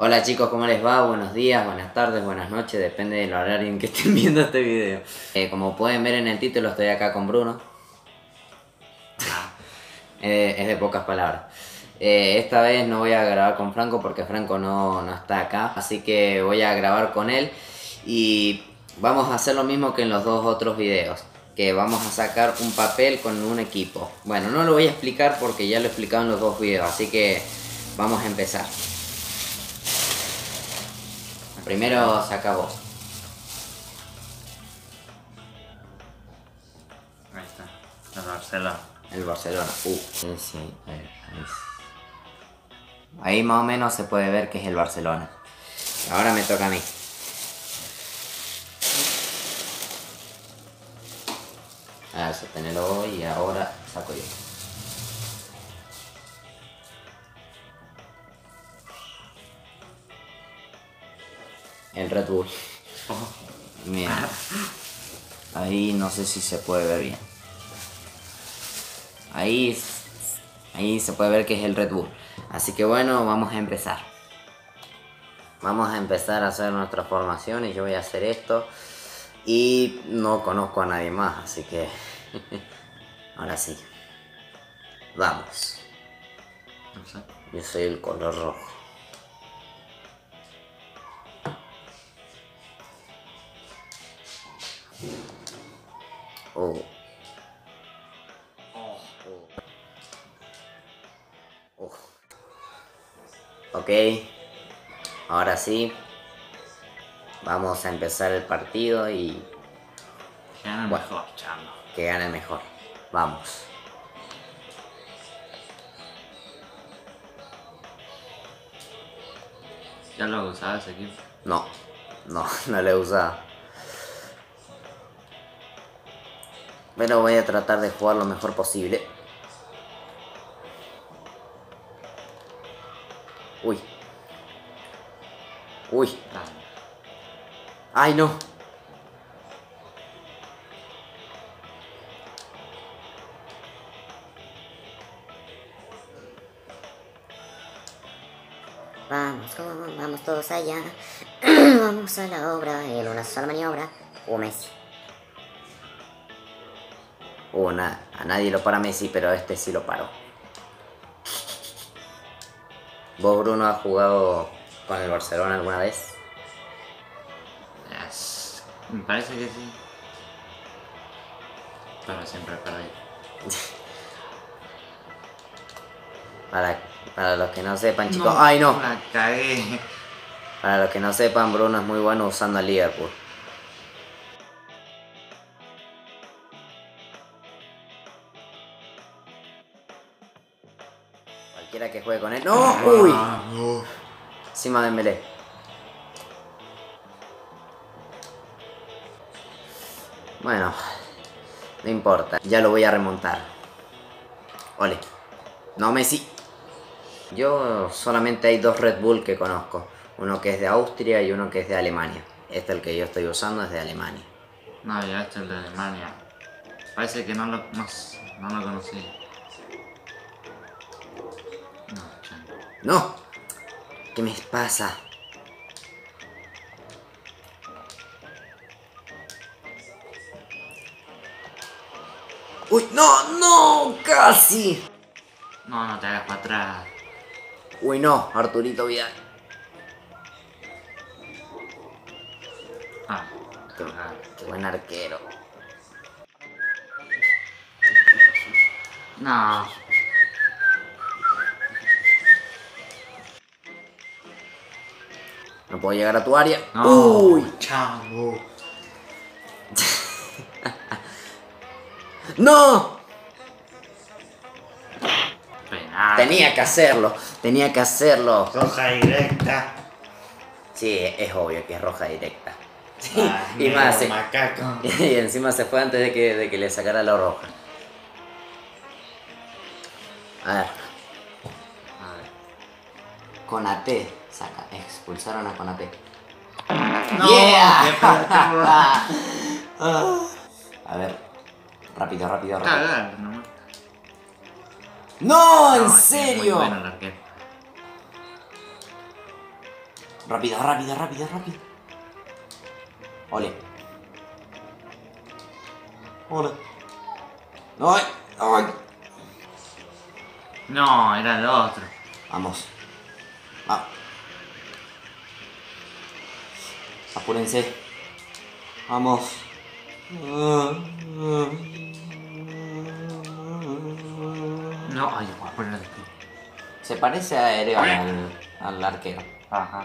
Hola chicos, ¿cómo les va? Buenos días, buenas tardes, buenas noches, depende del horario en que estén viendo este video. Eh, como pueden ver en el título, estoy acá con Bruno. Eh, es de pocas palabras. Eh, esta vez no voy a grabar con Franco porque Franco no, no está acá, así que voy a grabar con él y vamos a hacer lo mismo que en los dos otros videos que vamos a sacar un papel con un equipo. Bueno, no lo voy a explicar porque ya lo he explicado en los dos videos, así que vamos a empezar. Primero se acabó. Ahí está, el Barcelona. El Barcelona. Uh, sí, sí, ahí, ahí. Ahí más o menos se puede ver que es el Barcelona. Ahora me toca a mí. A ver, sostenerlo y ahora saco yo. El Red Bull. Mira. Ahí no sé si se puede ver bien. Ahí, ahí se puede ver que es el Red Bull. Así que bueno, vamos a empezar. Vamos a empezar a hacer nuestra formación y yo voy a hacer esto. Y no conozco a nadie más, así que... Ahora sí. Vamos. Yo soy el color rojo. Oh. Oh. Oh. Ok. Ahora sí. Vamos a empezar el partido y Que Bueno. mejor, chamo. que gane mejor. Vamos. ¿Ya lo usaba ese equipo? No, no, no lo he usado. Pero voy a tratar de jugar lo mejor posible. Uy. Uy. Ay, no. Vamos, vamos todos allá. vamos a la obra en una sola maniobra. O Messi. A nadie lo para Messi, pero este sí lo paró. ¿Vos, Bruno, has jugado con el Barcelona alguna vez? es- Me parece que sí. Pero siempre perdí. Para, para los que no sepan, chicos. ¡Ay, no! La cagué. Para los que no sepan, Bruno es muy bueno usando a Liverpool. Cualquiera que juegue con él. ¡No! ¡Uy! Vamos. Encima de Dembélé. Bueno, no importa. Ya lo voy a remontar. Ole. No, Messi. Yo solamente hay dos Red Bull que conozco. Uno que es de Austria y uno que es de Alemania. Este el que yo estoy usando es de Alemania. No, ya este es el de Alemania. Parece que no lo, no lo conocí. ¡No! ¿Qué me pasa? ¡Uy! ¡No! ¡No! ¡Casi! No, no te hagas para atrás. Uy, no, Arturito Vidal. Ah, Qué, ah, qué buen arquero. No. No puedo llegar a tu área. No. ¡Uy! chavo. ¡No! Penal. Tenía que hacerlo. Tenía que hacerlo. Roja directa. Sí, es obvio que es roja directa. Sí, Ah, y más. sí. Macaco. Y encima se fue antes de que, de que le sacara la roja. A ver. A ver. Conate. Saca. Expulsaron a Conate. No, Yeah. partido. A ver. Rápido, rápido, rápido. Cagar. ¡No! ¿En No, muy serio? bueno. Rápido, rápido, rápido, rápido. Ole. Ole. ¡Ay! ¡Ay! No, era el otro. Vamos. Ah. Apúrense. Vamos. No, ay, voy a poner. Se parece a Erevan al, al arquero. Ajá.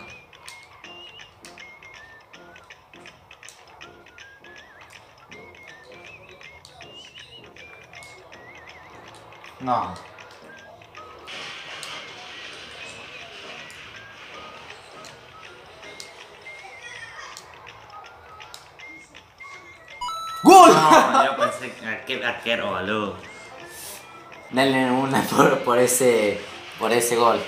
No. ¡Gol! No, yo pensé que arque- arquero, boludo. Denle una por, por ese por ese gol.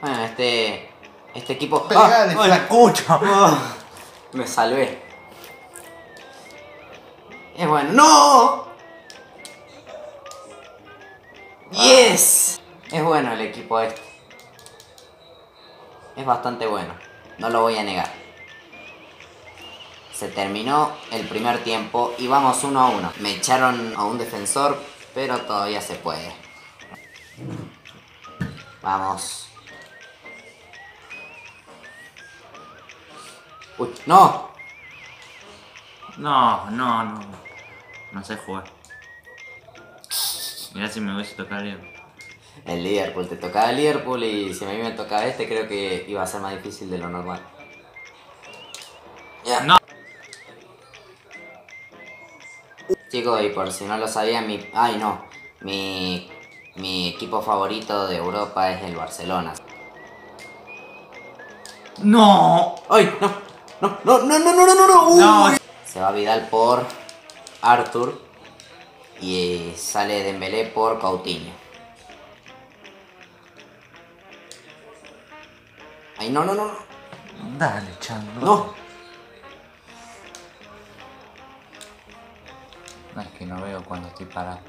Bueno, este este equipo. Pegale, ¡Ah! Flacucho. ¡Ah! Me salvé. Es bueno. ¡No! ¡Yes! Es bueno el equipo este. Es bastante bueno. No lo voy a negar. Se terminó el primer tiempo y vamos uno a uno. Me echaron a un defensor, pero todavía se puede. Vamos. Uy, no. No, no, no. No sé jugar. Mirá si me hubiese tocado bien. El Liverpool, te tocaba el Liverpool y si a mí me tocaba este creo que iba a ser más difícil de lo normal. Ya. No. Chicos, y por si no lo sabían, mi... Ay, no. Mi... Mi equipo favorito de Europa es el Barcelona. No. ¡Ay, no! ¡No, no, no, no, no, no, no! no. Uy. No. Se va Vidal por Arthur y sale Dembélé por Coutinho. Ay, no, no, no. Dale, chango. No. No, es que no veo cuando estoy parado.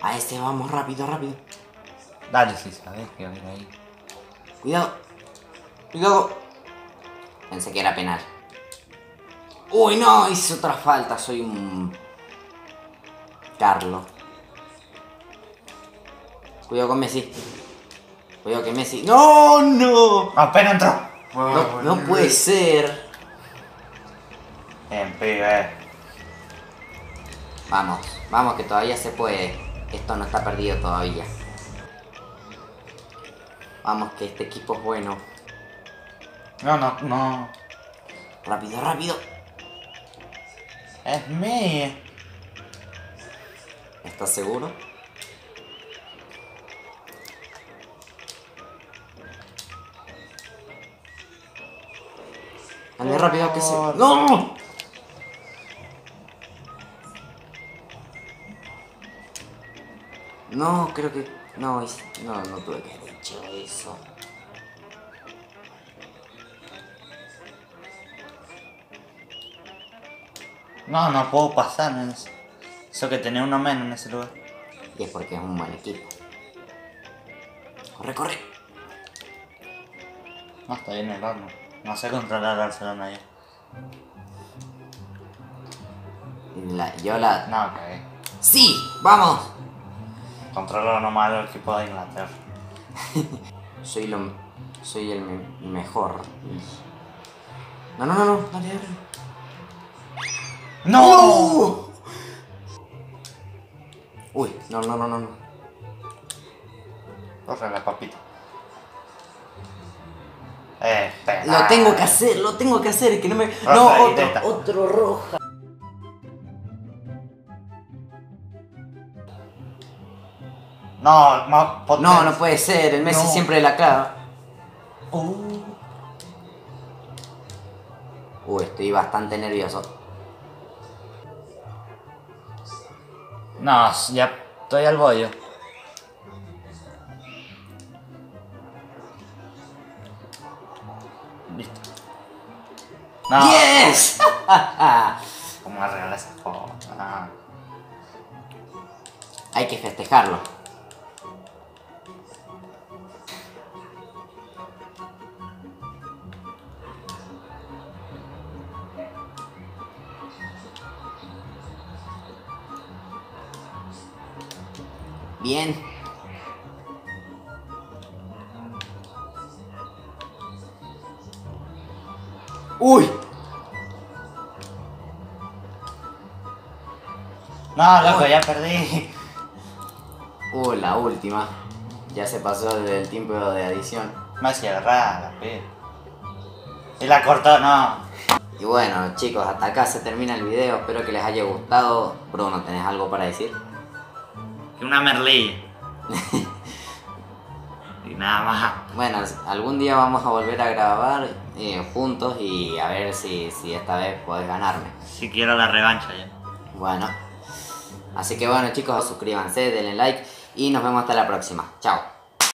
A este vamos rápido, rápido. Dale, si sabes que va a ir ahí. Cuidado. Cuidado. Pensé que era penal. Uy, no, hice otra falta. Soy un... Carlo. Cuidado con Messi. Cuidado que Messi... ¡No, no! ¡Apenas entró! No, no puede ser. Bien, pibe. Vamos, vamos que todavía se puede. Esto no está perdido todavía. Vamos que este equipo es bueno. No, no, no. Rápido, rápido. Es mío. ¿Estás seguro? Ande rápido que se... ¡No! No, creo que... No, es- no, no tuve que haber hecho eso. No, no puedo pasar en eso. Eso que tenía uno menos en ese lugar. Y es porque es un buen equipo. Corre, corre. No, está bien el horno. No sé controlar al Barcelona. La- yo la... No, que ¡Sí! ¡Vamos! controlo nomás el equipo de Inglaterra. Soy lo... Soy el me- mejor. No, no, no, no. Dale, dale. ¡No! Uy, no, no, no, no, no. Corre la papita. Lo tengo que hacer, lo tengo que hacer, que no me... No, otro, otro roja. No, potente. No, no puede ser, el Messi No. siempre la clava. Uh, Uy, estoy bastante nervioso. no, ya estoy al bollo. No, ¡Yes! ¿cómo esa foto? Ah. hay que festejarlo. Bien. ¡Uy! No, loco, ya perdí. Uh, la última. Ya se pasó el tiempo de adición. Me hacía rara, pe. Y la cortó, no. Y bueno, chicos, hasta acá se termina el video. Espero que les haya gustado. Bruno, ¿tenés algo para decir? Que una merlí. y nada más. Bueno, algún día vamos a volver a grabar eh, juntos y a ver si, si esta vez podés ganarme. Si quiero la revancha ya. Bueno. Así que bueno chicos, suscríbanse, denle like y nos vemos hasta la próxima. Chao.